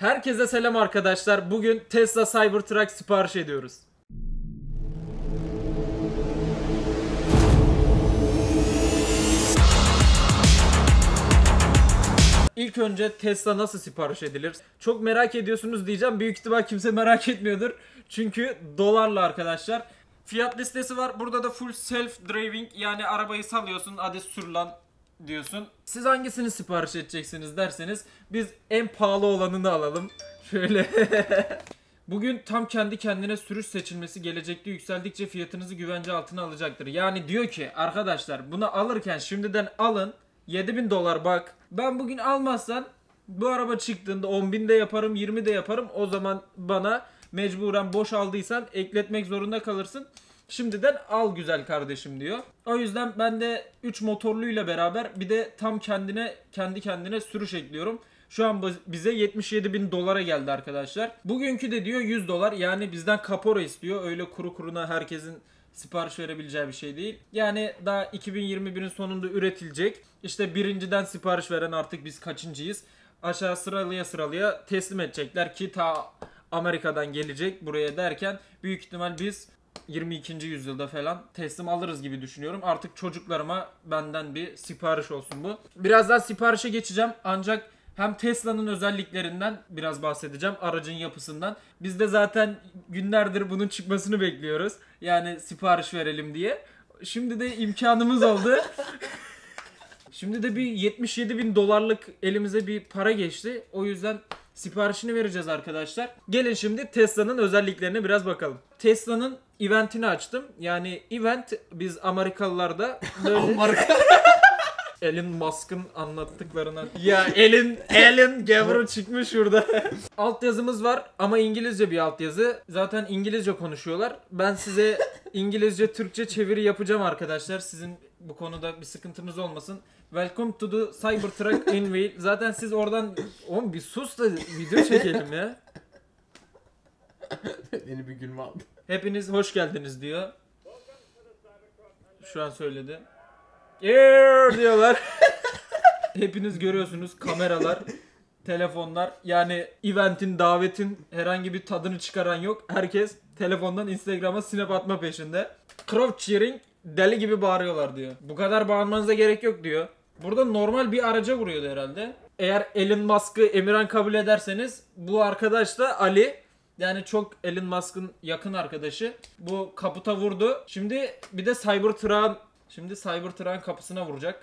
Herkese selam arkadaşlar. Bugün Tesla Cybertruck sipariş ediyoruz. İlk önce Tesla nasıl sipariş edilir? Çok merak ediyorsunuz diyeceğim. Büyük ihtimal kimse merak etmiyordur. Çünkü dolarla arkadaşlar. Fiyat listesi var. Burada da full self driving yani arabayı salıyorsun hadi sür lan diyorsun. Siz hangisini sipariş edeceksiniz derseniz biz en pahalı olanını alalım. Şöyle. Bugün tam kendi kendine sürüş seçilmesi gelecekte yükseldikçe fiyatınızı güvence altına alacaktır. Yani diyor ki arkadaşlar bunu alırken şimdiden alın 7000 dolar bak. Ben bugün almazsan bu araba çıktığında 10 de yaparım 20 de yaparım. O zaman bana mecburen boş aldıysan ekletmek zorunda kalırsın. Şimdiden al güzel kardeşim diyor. O yüzden ben de 3 motorluyla beraber bir de tam kendine kendi kendine sürüş ekliyorum. Şu an bize 77 bin dolara geldi arkadaşlar. Bugünkü de diyor 100 dolar yani bizden kapora istiyor. Öyle kuru kuruna herkesin sipariş verebileceği bir şey değil. Yani daha 2021'in sonunda üretilecek. İşte birinciden sipariş veren artık biz kaçıncıyız? Aşağı sıralıya sıralıya teslim edecekler ki ta Amerika'dan gelecek buraya derken büyük ihtimal biz 22. yüzyılda falan teslim alırız gibi düşünüyorum. Artık çocuklarıma benden bir sipariş olsun bu. Birazdan siparişe geçeceğim ancak hem Tesla'nın özelliklerinden biraz bahsedeceğim. Aracın yapısından. Biz de zaten günlerdir bunun çıkmasını bekliyoruz. Yani sipariş verelim diye. Şimdi de imkanımız oldu. Şimdi de bir 77 bin dolarlık elimize bir para geçti. O yüzden siparişini vereceğiz arkadaşlar. Gelin şimdi Tesla'nın özelliklerine biraz bakalım. Tesla'nın eventini açtım. Yani event biz Amerikalılarda böyle... Elon Musk'ın anlattıklarına. Ya Elon, Elon Gavro çıkmış şurada. alt yazımız var ama İngilizce bir alt yazı. Zaten İngilizce konuşuyorlar. Ben size İngilizce Türkçe çeviri yapacağım arkadaşlar. Sizin bu konuda bir sıkıntınız olmasın. Welcome to the Cybertruck Wheel. Zaten siz oradan oğlum bir sus da video çekelim ya. Yeni bir gün aldı. Hepiniz hoş geldiniz diyor. Şu an söyledi. Eee diyorlar. Hepiniz görüyorsunuz kameralar, telefonlar. Yani eventin, davetin herhangi bir tadını çıkaran yok. Herkes telefondan Instagram'a snap atma peşinde. Crowd cheering deli gibi bağırıyorlar diyor. Bu kadar bağırmanıza gerek yok diyor. Burada normal bir araca vuruyordu herhalde. Eğer Elon Musk'ı Emirhan kabul ederseniz bu arkadaş da Ali. Yani çok Elon Musk'ın yakın arkadaşı. Bu kaputa vurdu. Şimdi bir de Cybertruck'ın şimdi Cybertruck'ın kapısına vuracak.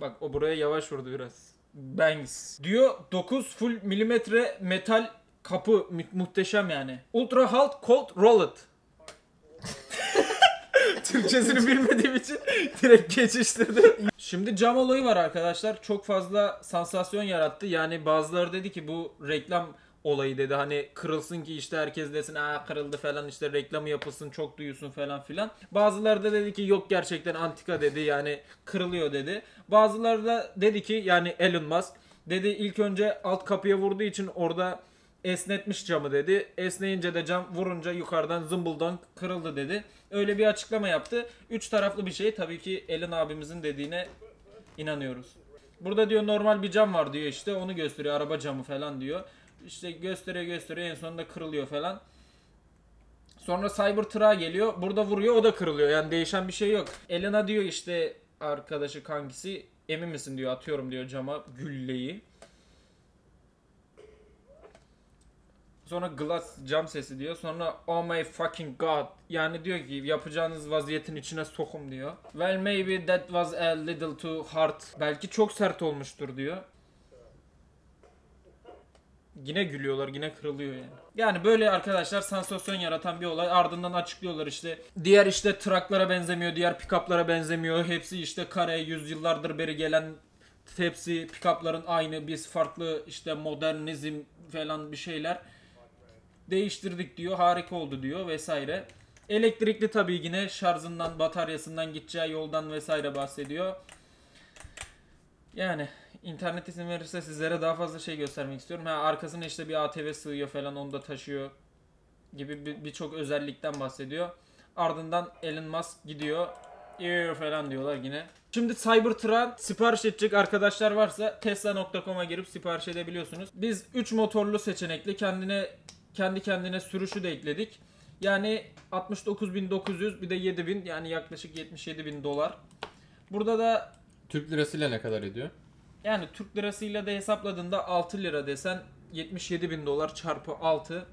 Bak o buraya yavaş vurdu biraz. Bangs. Diyor 9 full milimetre metal kapı muhteşem yani. Ultra halt cold rolled. Türkçesini bilmediğim için direkt geçiştirdim. Şimdi cam olayı var arkadaşlar. Çok fazla sansasyon yarattı. Yani bazıları dedi ki bu reklam olayı dedi. Hani kırılsın ki işte herkes desin aa kırıldı falan işte reklamı yapılsın çok duyulsun falan filan. Bazıları da dedi ki yok gerçekten antika dedi yani kırılıyor dedi. Bazıları da dedi ki yani Elon Musk dedi ilk önce alt kapıya vurduğu için orada esnetmiş camı dedi. Esneyince de cam vurunca yukarıdan zımbıldan kırıldı dedi. Öyle bir açıklama yaptı. Üç taraflı bir şey tabii ki Elon abimizin dediğine inanıyoruz. Burada diyor normal bir cam var diyor işte onu gösteriyor araba camı falan diyor. İşte gösteriyor gösteriyor en sonunda kırılıyor falan. Sonra Cybertruck'a geliyor. Burada vuruyor o da kırılıyor. Yani değişen bir şey yok. Elena diyor işte arkadaşı kankisi emin misin diyor atıyorum diyor cama gülleyi. Sonra glass cam sesi diyor. Sonra oh my fucking god. Yani diyor ki yapacağınız vaziyetin içine sokum diyor. Well maybe that was a little too hard. Belki çok sert olmuştur diyor. Yine gülüyorlar, yine kırılıyor yani. Yani böyle arkadaşlar sansasyon yaratan bir olay. Ardından açıklıyorlar işte. Diğer işte traklara benzemiyor, diğer pikaplara benzemiyor. Hepsi işte kare yüzyıllardır beri gelen hepsi pikapların aynı. Biz farklı işte modernizm falan bir şeyler değiştirdik diyor. Harika oldu diyor vesaire. Elektrikli tabii yine şarjından, bataryasından gideceği yoldan vesaire bahsediyor. Yani internet izin verirse sizlere daha fazla şey göstermek istiyorum. Ha, arkasına işte bir ATV sığıyor falan onu da taşıyor gibi bir- birçok özellikten bahsediyor. Ardından Elon Musk gidiyor. "Eee" falan diyorlar yine. Şimdi Cybertruck sipariş edecek arkadaşlar varsa tesla.com'a girip sipariş edebiliyorsunuz. Biz 3 motorlu seçenekli kendine kendi kendine sürüşü de ekledik. Yani 69.900 bir de 7.000 yani yaklaşık 77.000 dolar. Burada da Türk lirasıyla ne kadar ediyor? yani Türk lirasıyla da hesapladığında 6 lira desen 77 bin dolar çarpı 6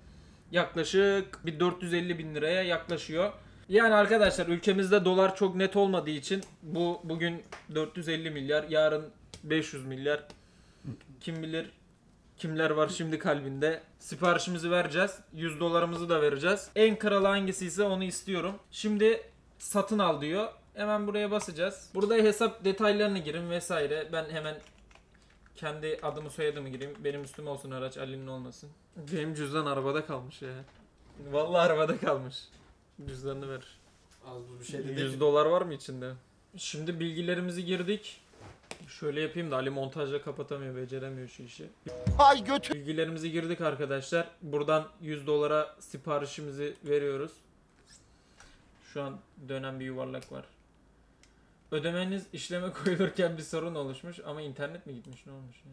yaklaşık bir 450 bin liraya yaklaşıyor. Yani arkadaşlar ülkemizde dolar çok net olmadığı için bu bugün 450 milyar yarın 500 milyar kim bilir kimler var şimdi kalbinde. Siparişimizi vereceğiz. 100 dolarımızı da vereceğiz. En kralı hangisi ise onu istiyorum. Şimdi satın al diyor. Hemen buraya basacağız. Burada hesap detaylarını girin vesaire. Ben hemen kendi adımı soyadımı gireyim. Benim üstüme olsun araç Ali'nin olmasın. Benim cüzdan arabada kalmış ya. Vallahi arabada kalmış. Cüzdanını ver. Az bu bir şey 100 dolar var mı içinde? Şimdi bilgilerimizi girdik. Şöyle yapayım da Ali montajla kapatamıyor, beceremiyor şu işi. Hay götü. Bilgilerimizi girdik arkadaşlar. Buradan 100 dolara siparişimizi veriyoruz. Şu an dönen bir yuvarlak var. Ödemeniz işleme koyulurken bir sorun oluşmuş ama internet mi gitmiş ne olmuş ya?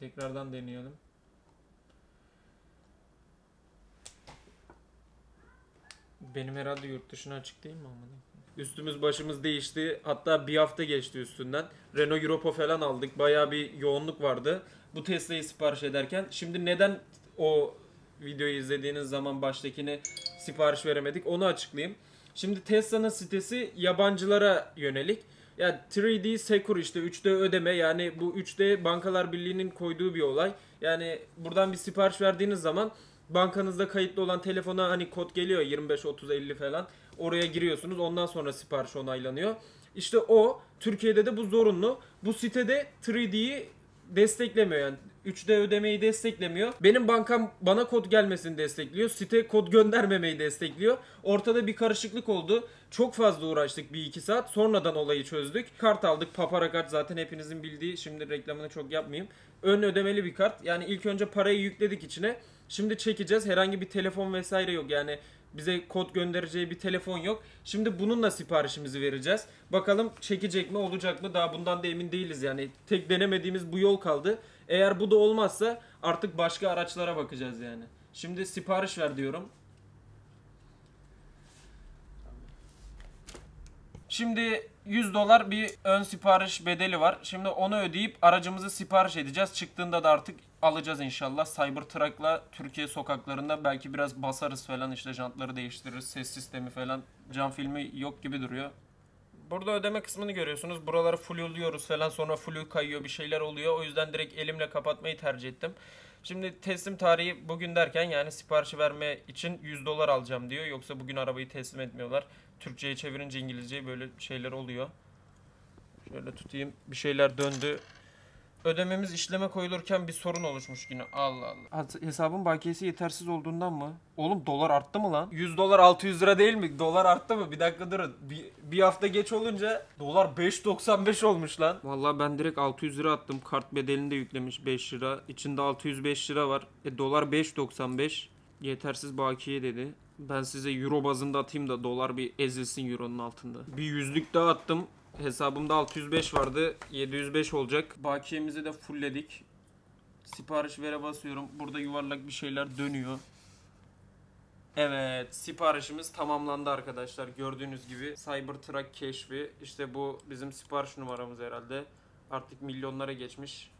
Tekrardan deneyelim. Benim herhalde yurt dışına açık değil mi ama? Üstümüz başımız değişti. Hatta bir hafta geçti üstünden. Renault Europa falan aldık. Bayağı bir yoğunluk vardı. Bu Tesla'yı sipariş ederken. Şimdi neden o videoyu izlediğiniz zaman baştakini sipariş veremedik onu açıklayayım. Şimdi Tesla'nın sitesi yabancılara yönelik. Ya 3D Secure işte 3D ödeme yani bu 3D Bankalar Birliği'nin koyduğu bir olay. Yani buradan bir sipariş verdiğiniz zaman bankanızda kayıtlı olan telefona hani kod geliyor 25 30 50 falan. Oraya giriyorsunuz. Ondan sonra sipariş onaylanıyor. İşte o Türkiye'de de bu zorunlu. Bu sitede 3D'yi desteklemiyor yani 3D ödemeyi desteklemiyor. Benim bankam bana kod gelmesini destekliyor. Site kod göndermemeyi destekliyor. Ortada bir karışıklık oldu. Çok fazla uğraştık bir iki saat. Sonradan olayı çözdük. Kart aldık. Papara kart zaten hepinizin bildiği. Şimdi reklamını çok yapmayayım. Ön ödemeli bir kart. Yani ilk önce parayı yükledik içine. Şimdi çekeceğiz. Herhangi bir telefon vesaire yok. Yani bize kod göndereceği bir telefon yok. Şimdi bununla siparişimizi vereceğiz. Bakalım çekecek mi olacak mı daha bundan da emin değiliz yani. Tek denemediğimiz bu yol kaldı. Eğer bu da olmazsa artık başka araçlara bakacağız yani. Şimdi sipariş ver diyorum. Şimdi 100 dolar bir ön sipariş bedeli var. Şimdi onu ödeyip aracımızı sipariş edeceğiz. Çıktığında da artık alacağız inşallah. Cybertruck'la Türkiye sokaklarında belki biraz basarız falan işte jantları değiştiririz. Ses sistemi falan. Cam filmi yok gibi duruyor. Burada ödeme kısmını görüyorsunuz. Buraları fullüyoruz falan sonra full kayıyor bir şeyler oluyor. O yüzden direkt elimle kapatmayı tercih ettim. Şimdi teslim tarihi bugün derken yani siparişi verme için 100 dolar alacağım diyor. Yoksa bugün arabayı teslim etmiyorlar. Türkçe'ye çevirince İngilizce'ye böyle şeyler oluyor. Şöyle tutayım. Bir şeyler döndü. Ödememiz işleme koyulurken bir sorun oluşmuş yine. Allah Allah. Hesabın bakiyesi yetersiz olduğundan mı? Oğlum dolar arttı mı lan? 100 dolar 600 lira değil mi? Dolar arttı mı? Bir dakika durun. Bir, bir hafta geç olunca dolar 5.95 olmuş lan. Vallahi ben direkt 600 lira attım. Kart bedelini de yüklemiş 5 lira. İçinde 605 lira var. E dolar 5.95. Yetersiz bakiye dedi. Ben size euro bazında atayım da dolar bir ezilsin euronun altında. Bir yüzlük daha attım. Hesabımda 605 vardı. 705 olacak. Bakiyemizi de fullledik. Sipariş vere basıyorum. Burada yuvarlak bir şeyler dönüyor. Evet, siparişimiz tamamlandı arkadaşlar. Gördüğünüz gibi Cybertruck keşfi. İşte bu bizim sipariş numaramız herhalde. Artık milyonlara geçmiş.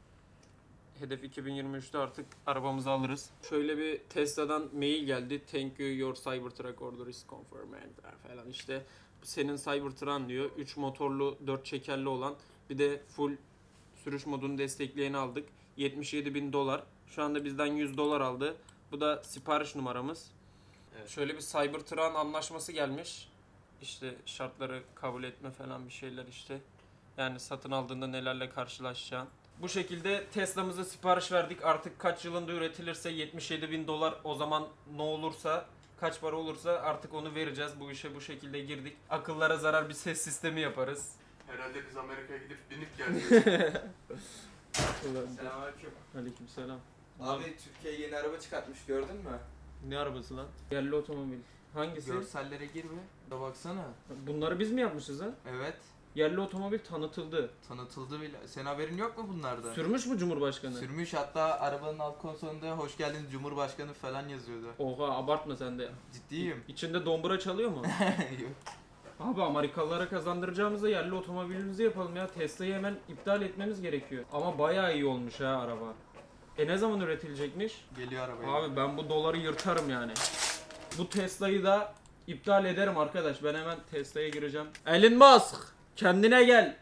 Hedef 2023'te artık arabamızı alırız. Şöyle bir Tesla'dan mail geldi. Thank you your Cybertruck order is confirmed falan işte. Senin Cybertruck diyor. 3 motorlu 4 çekerli olan bir de full sürüş modunu destekleyeni aldık. 77 bin dolar. Şu anda bizden 100 dolar aldı. Bu da sipariş numaramız. Evet. Şöyle bir Cybertruck'ın anlaşması gelmiş. İşte şartları kabul etme falan bir şeyler işte. Yani satın aldığında nelerle karşılaşacağın. Bu şekilde Tesla'mıza sipariş verdik. Artık kaç yılında üretilirse 77 bin dolar o zaman ne olursa kaç para olursa artık onu vereceğiz. Bu işe bu şekilde girdik. Akıllara zarar bir ses sistemi yaparız. Herhalde biz Amerika'ya gidip binip geldik. Selamünaleyküm. Aleykümselam. Abi Türkiye yeni araba çıkartmış gördün mü? Ne arabası lan? Yerli otomobil. Hangisi? Görsellere girme. Da baksana. Bunları biz mi yapmışız ha? Evet. Yerli otomobil tanıtıldı. Tanıtıldı bile. Senin haberin yok mu bunlardan? Sürmüş mü Cumhurbaşkanı? Sürmüş hatta arabanın alt konsolunda hoş geldin Cumhurbaşkanı falan yazıyordu. Oha abartma sen de. Ciddiyim. İçinde dombura çalıyor mu? Yok. Abi Amerikalılara kazandıracağımızda yerli otomobilimizi yapalım ya. Tesla'yı hemen iptal etmemiz gerekiyor. Ama bayağı iyi olmuş ha araba. E ne zaman üretilecekmiş? Geliyor arabaya. Abi ben bu doları yırtarım yani. Bu Tesla'yı da iptal ederim arkadaş. Ben hemen Tesla'ya gireceğim. Elon Musk Kendine gel.